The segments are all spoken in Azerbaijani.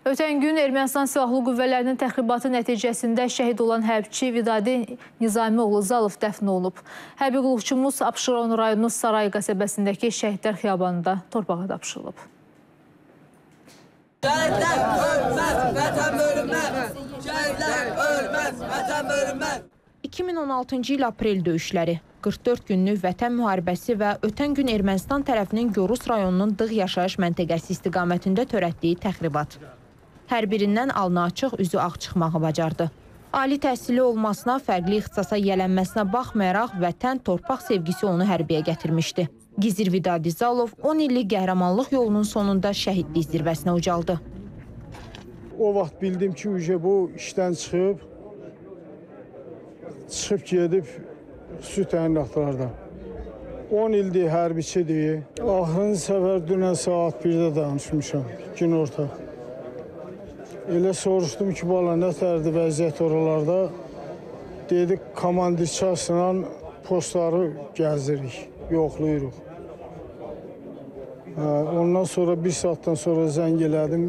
Ötən gün Ermənistan Silahlı Qüvvələrinin təxribatı nəticəsində şəhid olan hərbçi Vidadi Nizamioğlu Zalov dəfn olunub. Hərbi qulluqçumuz Abşeron rayonu Saray qəsəbəsindəki şəhidlər xiyabanında torpağa tapşırılıb. Şəhidlər ölməz, vətən bölünməz. Şəhidlər ölməz, vətən bölünməz. 2016-cı il aprel döyüşləri, 44 günlük vətən müharibəsi və ötən gün Ermənistan tərəfinin Gorus rayonunun Dığ yaşayış məntəqəsi istiqamətində törətdiyi təxribat. Hər birindən alnı açıq, üzü ağ çıxmağı bacardı. Ali təhsili olmasına, fərqli ixtisasa yələnməsinə baxmayaraq vətən, torpaq sevgisi onu hərbiyə gətirmişdi. Gizir Vidadi Zalov 10 illik qəhrəmanlıq yolunun sonunda şəhidlik zirvəsinə ucaldı. O vaxt bildim ki, uje bu işdən çıxıb, çıxıb gedib su təyinatlarda. 10 ildir hərbiçidir. Axırıncı səfər dünən saat 1-də danışmışam, gün orta. Elə soruşdum ki, bala nə tərdi vəziyyət oralarda? Dedi, komandir çasla postları gəzirik, yoxlayırıq. Hə, ondan sonra bir saatdan sonra zəng elədim,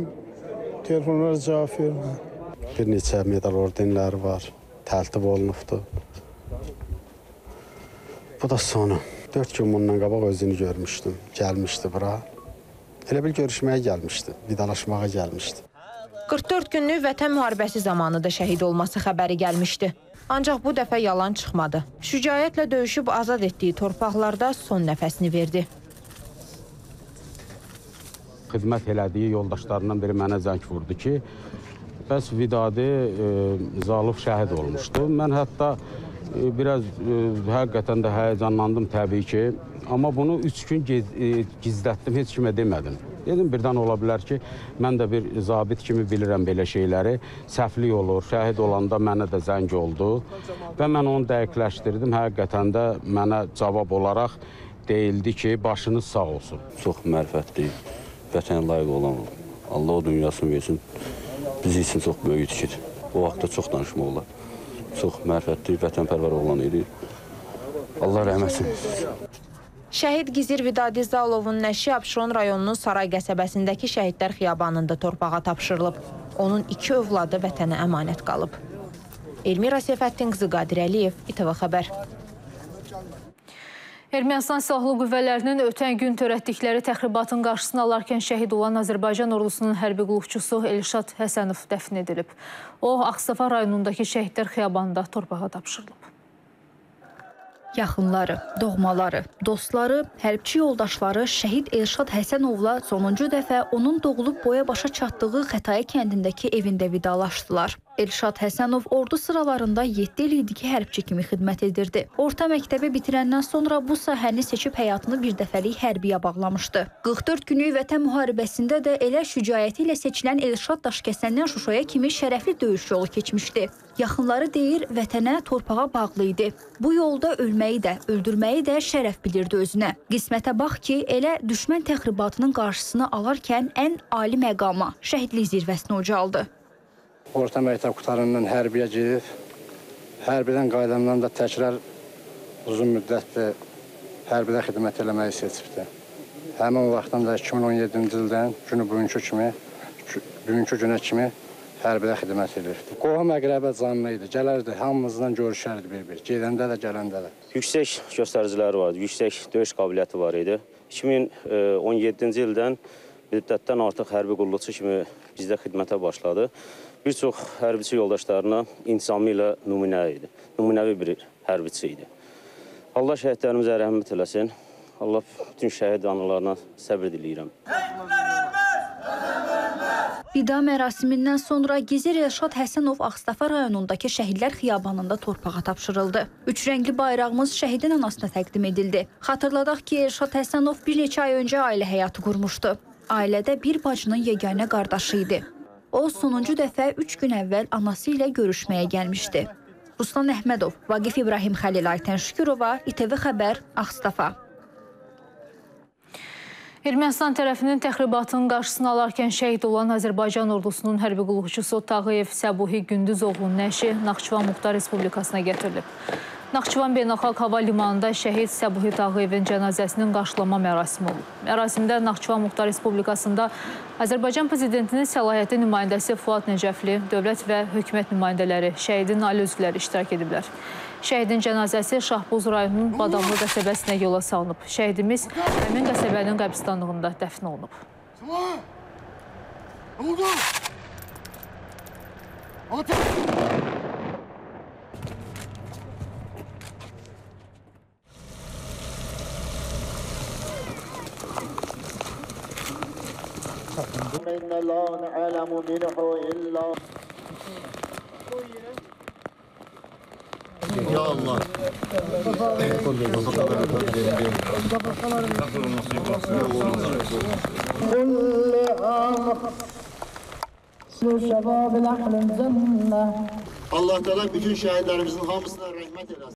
telefonlara cavab vermədi. Bir neçə medal ordenləri var, təltif olunubdur. Bu da sonu. Dörd gün bundan qabaq özünü görmüşdüm, gəlmişdi bura. Elə bil görüşməyə gəlmişdi, vidalaşmağa gəlmişdi. 44 günlük vətən müharibəsi zamanı da şəhid olması xəbəri gəlmişdi. Ancaq bu dəfə yalan çıxmadı. Şücaətlə döyüşüb azad etdiyi torpaqlarda son nəfəsini verdi. xidmət elədiyi yoldaşlarından biri mənə zəng vurdu ki, bəs Vidadi e, Zalov şəhid olmuşdu. Mən hətta e, biraz e, həqiqətən də həyəcanlandım təbii ki, amma bunu üç gün gez, e, gizlətdim, heç kimə demədim. Dedim birdən ola bilər ki, mən də bir zabit kimi bilirəm belə şeyləri. Səhvlik olur, şəhid olanda mənə də zəng oldu və mən onu dəqiqləşdirdim. Həqiqətən də mənə cavab olaraq deyildi ki, başınız sağ olsun. Çox mərifətli, vətənə layiq olan Allah o dünyasını versin. Biz üçün çox böyük itkidir. O vaxtda çox danışmaq olar. Çox mərifətli, vətənpərvər oğlan idi. Allah rəhmət etsin. Şəhid Gizir Vidadi Zalovun nəşi Abşeron rayonunun Saray qəsəbəsindəki şəhidlər xiyabanında torpağa tapşırılıb. Onun iki övladı vətənə əmanət qalıb. Elmira Seyfəddin qızı Qadir Əliyev, İTV xəbər. Ermənistan Silahlı Qüvvələrinin ötən gün törətdikləri təxribatın qarşısını alarkən şəhid olan Azərbaycan ordusunun hərbi qulluqçusu Elşad Həsənov dəfn edilib. O, Ağstafa rayonundakı şəhidlər xiyabanında torpağa tapşırılıb. Yaxınları, doğmaları, dostları, hərbçi yoldaşları şəhid Elşad Həsənovla sonuncu dəfə onun doğulub boya başa çatdığı Xətay kəndindəki evində vidalaşdılar. Elşad Həsənov ordu sıralarında 7 il idi ki, hərbçi kimi xidmət edirdi. Orta məktəbi bitirəndən sonra bu sahəni seçib həyatını bir dəfəlik hərbiyə bağlamışdı. 44 günlük vətən müharibəsində də elə şücaəti ilə seçilən Elşad Daşkəsəndən Şuşaya kimi şərəfli döyüş yolu keçmişdi. Yaxınları deyir, vətənə, torpağa bağlı idi. Bu yolda ölməyi də, öldürməyi də şərəf bilirdi özünə. Qismətə bax ki, elə düşmən təxribatının qarşısını alarkən ən ali məqama, şəhidlik zirvəsinə ucaldı. Orta məktəb qutarından hərbiyə gedib, hərbidən qayıdandan da təkrar uzun müddətdir hərbidə xidmət eləməyi seçibdi. Həmin vaxtdan da 2017-ci ildən günü bugünkü kimi, bugünkü günə kimi hərbidə xidmət edirdi. Qohum əqrəbə canlı idi, gələrdi, hamımızdan görüşərdi bir-bir, gedəndə də, gələndə də. Yüksək göstəriciləri vardı, yüksək döyüş qabiliyyəti var idi. 2017-ci ildən müddətdən artıq hərbi qulluqçu kimi bizdə xidmətə başladı. Bir çox hərbiçi yoldaşlarına intisamı ilə nümunə idi. Nümunəvi bir hərbiçi idi. Allah şəhidlərimizə rəhmət eləsin. Allah bütün şəhid anılarına səbir diləyirəm. Vida mərasimindən sonra Gizir Elşad Həsənov Ağstafa rayonundakı şəhidlər xiyabanında torpağa tapşırıldı. Üç rəngli bayrağımız şəhidin anasına təqdim edildi. Xatırladaq ki, Elşad Həsənov bir neçə ay öncə ailə həyatı qurmuşdu. Ailədə bir bacının yeganə qardaşı idi. O, sonuncu dəfə 3 gün əvvəl anası ilə görüşməyə gəlmişdi. Ruslan Əhmədov, Vaqif İbrahim Xəlil Aytən Şükürova, İTV Xəbər, Ağstafa. Ermənistan tərəfinin təxribatının qarşısını alarkən şəhid olan Azərbaycan ordusunun hərbi qulluqçusu Tağıyev Səbuhi Gündüzoğlunun nəşi Naxçıvan Muxtar Respublikasına gətirilib. Naxçıvan Beynəlxalq Hava Limanında şəhid Səbuhi Tağıyevin cənazəsinin qarşılama mərasimi olub. Mərasimdə Naxçıvan Muxtar Respublikasında Azərbaycan Prezidentinin səlahiyyətli nümayəndəsi Fuad Necəfli, dövlət və hökumət nümayəndələri, şəhidin ailə üzvləri iştirak ediblər. Şəhidin cənazəsi Şahbuz rayonunun Badamlı qəsəbəsinə yola salınıb. Şəhidimiz həmin qəsəbənin qəbristanlığında dəfn olunub. إن لا نعلم منه إلا Ya Allah. كل عام شباب الأحلام زمة Allah Teala bütün şehitlerimizin hamısına rahmet eylesin.